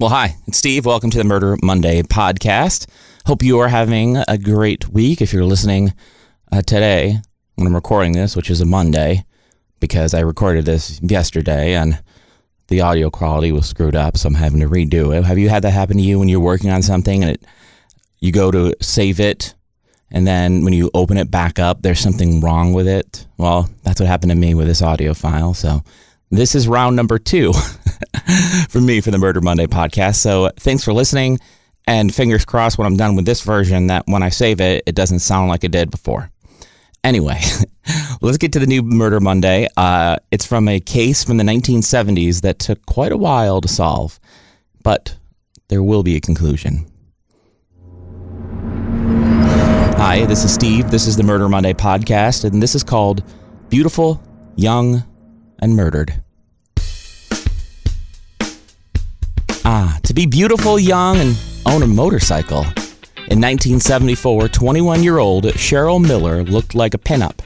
Well, hi, it's Steve. Welcome to the Murder Monday podcast. Hope you are having a great week. If you're listening uh, today, when I'm recording this, which is a Monday, because I recorded this yesterday and the audio quality was screwed up, so I'm having to redo it. Have you had that happen to you when you're working on something and it, you go to save it, and then when you open it back up, there's something wrong with it? Well, that's what happened to me with this audio file. So this is round number two for me for the Murder Monday podcast. So thanks for listening. And fingers crossed when I'm done with this version that when I save it, it doesn't sound like it did before. Anyway, let's get to the new Murder Monday. Uh, it's from a case from the 1970s that took quite a while to solve, but there will be a conclusion. Hi, this is Steve. This is the Murder Monday podcast, and this is called Beautiful, Young, and Murdered. Ah, to be beautiful, young, and own a motorcycle. In 1974, 21 year old Cheryl Miller looked like a pinup.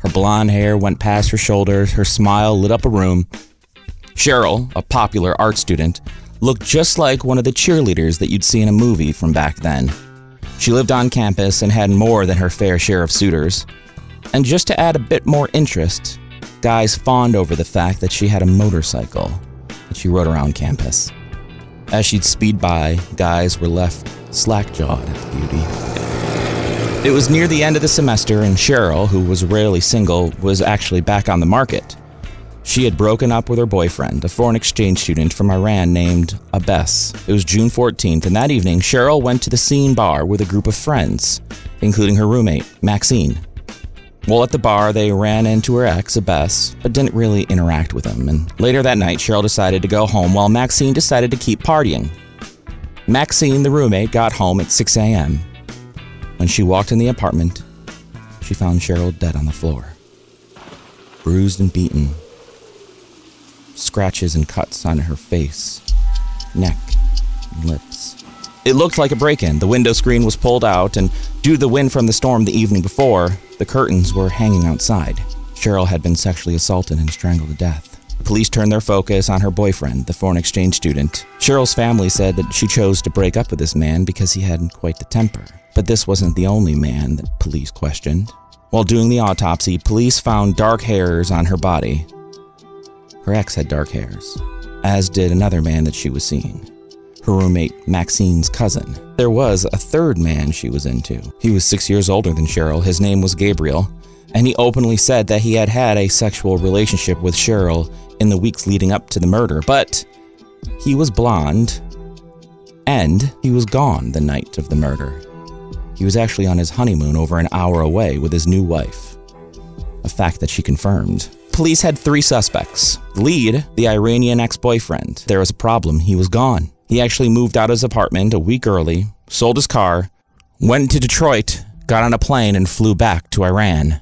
Her blonde hair went past her shoulders, her smile lit up a room. Cheryl, a popular art student, looked just like one of the cheerleaders that you'd see in a movie from back then. She lived on campus and had more than her fair share of suitors. And just to add a bit more interest, guys fawned over the fact that she had a motorcycle that she rode around campus. As she'd speed by, guys were left slack jawed at the beauty. It was near the end of the semester, and Cheryl, who was rarely single, was actually back on the market. She had broken up with her boyfriend, a foreign exchange student from Iran named Abbas. It was June 14th, and that evening, Cheryl went to the Scene Bar with a group of friends, including her roommate, Maxine. While at the bar, they ran into her ex, Abbas, but didn't really interact with him. And later that night, Cheryl decided to go home while Maxine decided to keep partying. Maxine, the roommate, got home at 6 a.m. When she walked in the apartment, she found Cheryl dead on the floor, bruised and beaten, scratches and cuts on her face, neck, and lips. It looked like a break in. The window screen was pulled out, and due to the wind from the storm the evening before, the curtains were hanging outside. Cheryl had been sexually assaulted and strangled to death. Police turned their focus on her boyfriend, the foreign exchange student. Cheryl's family said that she chose to break up with this man because he had quite the temper. But this wasn't the only man that police questioned. While doing the autopsy, police found dark hairs on her body. Her ex had dark hairs, as did another man that she was seeing her roommate Maxine's cousin. There was a third man she was into. He was six years older than Cheryl. His name was Gabriel, and he openly said that he had had a sexual relationship with Cheryl in the weeks leading up to the murder, but he was blonde and he was gone the night of the murder. He was actually on his honeymoon over an hour away with his new wife, a fact that she confirmed. Police had three suspects. Lead, the Iranian ex boyfriend. There was a problem, he was gone. He actually moved out of his apartment a week early, sold his car, went to Detroit, got on a plane, and flew back to Iran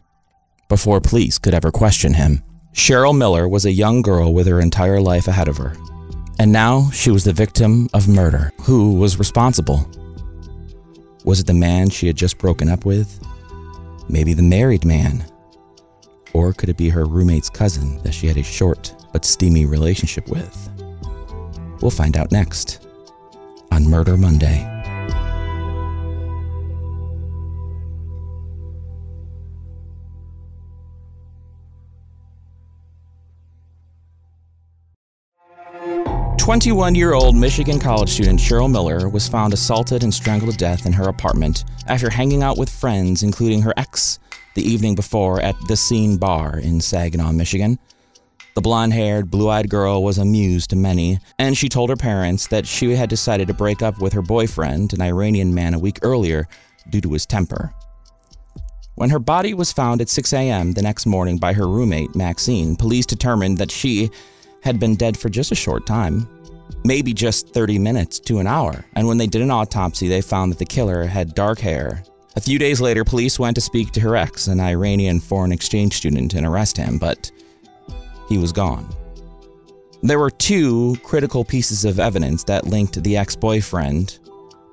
before police could ever question him. Cheryl Miller was a young girl with her entire life ahead of her. And now she was the victim of murder. Who was responsible? Was it the man she had just broken up with? Maybe the married man? Or could it be her roommate's cousin that she had a short but steamy relationship with? We'll find out next on Murder Monday. 21 year old Michigan college student Cheryl Miller was found assaulted and strangled to death in her apartment after hanging out with friends, including her ex, the evening before at the Scene Bar in Saginaw, Michigan. The blonde haired, blue eyed girl was a muse to many, and she told her parents that she had decided to break up with her boyfriend, an Iranian man, a week earlier due to his temper. When her body was found at 6 a.m. the next morning by her roommate, Maxine, police determined that she had been dead for just a short time, maybe just 30 minutes to an hour. And when they did an autopsy, they found that the killer had dark hair. A few days later, police went to speak to her ex, an Iranian foreign exchange student, and arrest him, but he was gone. There were two critical pieces of evidence that linked the ex boyfriend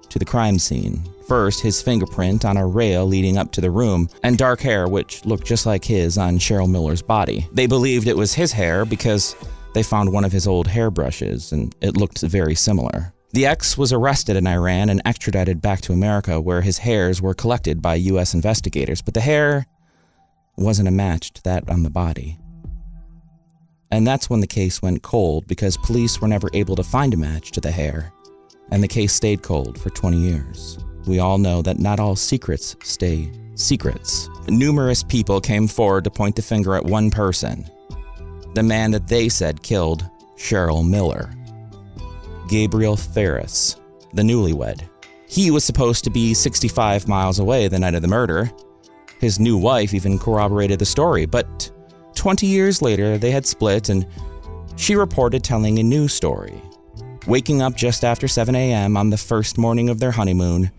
to the crime scene. First, his fingerprint on a rail leading up to the room, and dark hair which looked just like his on Cheryl Miller's body. They believed it was his hair because They found one of his old hairbrushes, and it looked very similar. The ex was arrested in Iran and extradited back to America, where his hairs were collected by U.S. investigators, but the hair wasn't a match to that on the body. And that's when the case went cold because police were never able to find a match to the hair, and the case stayed cold for 20 years. We all know that not all secrets stay secrets. Numerous people came forward to point the finger at one person the man that they said killed Cheryl Miller. Gabriel Ferris, the newlywed. He was supposed to be 65 miles away the night of the murder. His new wife even corroborated the story, but 20 years later they had split and she reported telling a new story. Waking up just after 7 a.m. on the first morning of their honeymoon,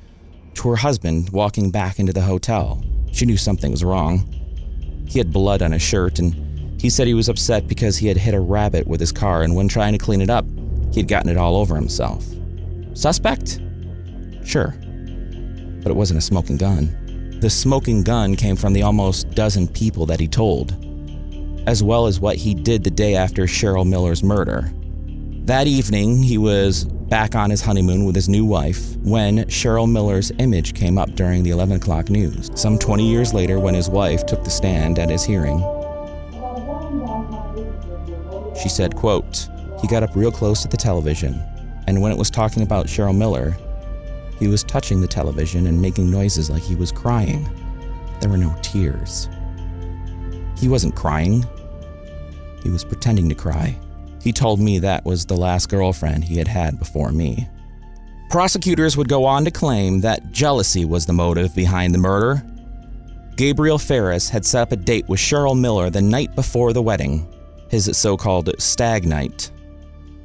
to her husband walking back into the hotel. She knew something was wrong. He had blood on his shirt, and he said he was upset because he had hit a rabbit with his car, and when trying to clean it up, he had gotten it all over himself. Suspect? Sure. But it wasn't a smoking gun. The smoking gun came from the almost dozen people that he told, as well as what he did the day after Cheryl Miller's murder. That evening, he was back on his honeymoon with his new wife when Cheryl Miller's image came up during the 11 o'clock news. Some 20 years later, when his wife took the stand at his hearing, she said, quote, he got up real close to the television, and when it was talking about Cheryl Miller, he was touching the television and making noises like he was crying. There were no tears. He wasn't crying. He was pretending to cry. He told me that was the last girlfriend he had had before me. Prosecutors would go on to claim that jealousy was the motive behind the murder. Gabriel Ferris had set up a date with Cheryl Miller the night before the wedding, his so called stag night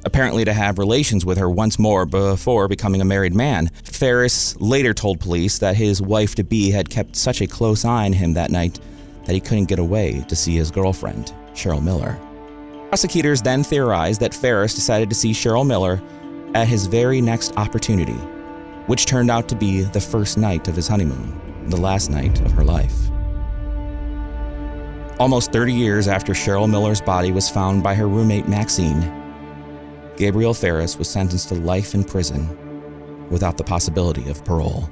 apparently to have relations with her once more before becoming a married man. Ferris later told police that his wife to be had kept such a close eye on him that night that he couldn't get away to see his girlfriend, Cheryl Miller. Prosecutors then theorized that Ferris decided to see Cheryl Miller at his very next opportunity, which turned out to be the first night of his honeymoon, the last night of her life. Almost 30 years after Cheryl Miller's body was found by her roommate Maxine, Gabriel Ferris was sentenced to life in prison without the possibility of parole.